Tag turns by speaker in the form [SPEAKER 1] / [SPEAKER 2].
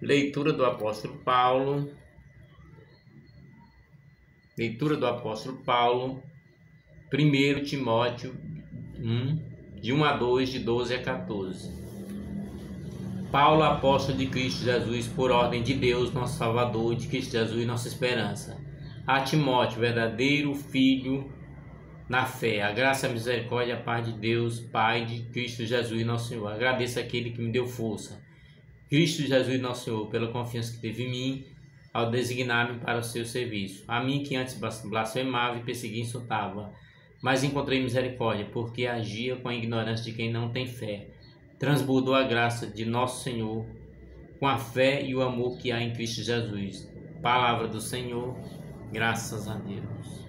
[SPEAKER 1] Leitura do apóstolo Paulo. Leitura do apóstolo Paulo. 1 Timóteo 1, de 1 a 2, de 12 a 14. Paulo, apóstolo de Cristo Jesus, por ordem de Deus, nosso Salvador, de Cristo Jesus, nossa esperança. A Timóteo, verdadeiro filho na fé. A graça, a misericórdia, a paz de Deus, Pai de Cristo Jesus, nosso Senhor. Agradeço aquele que me deu força. Cristo Jesus, nosso Senhor, pela confiança que teve em mim ao designar-me para o seu serviço. A mim que antes blasfemava e perseguia e insultava, mas encontrei misericórdia, porque agia com a ignorância de quem não tem fé. Transbordou a graça de nosso Senhor com a fé e o amor que há em Cristo Jesus. Palavra do Senhor, graças a Deus.